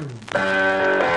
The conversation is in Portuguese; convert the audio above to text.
Música